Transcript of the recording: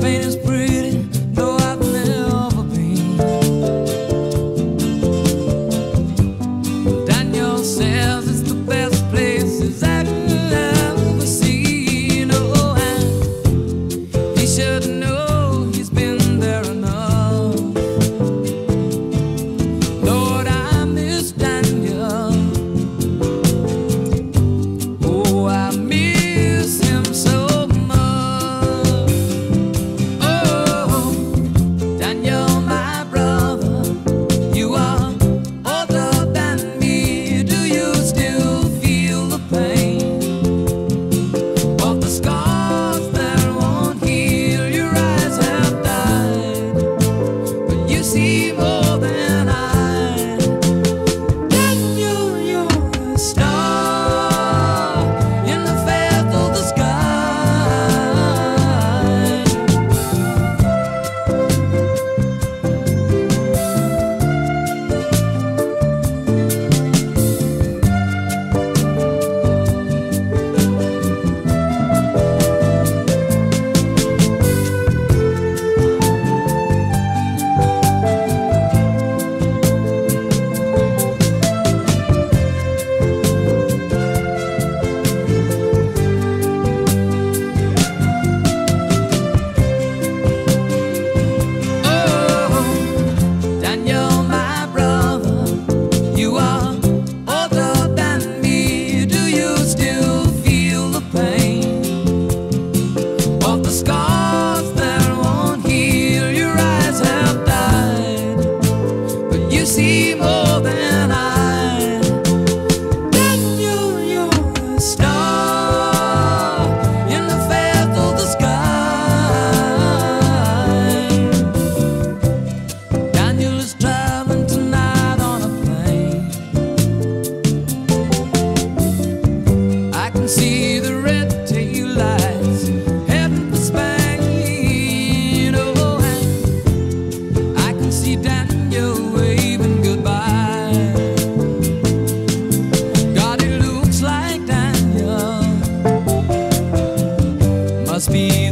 pain is see the red tail lights heading for Spain. Oh, I can see Daniel waving goodbye. God, it looks like Daniel must be.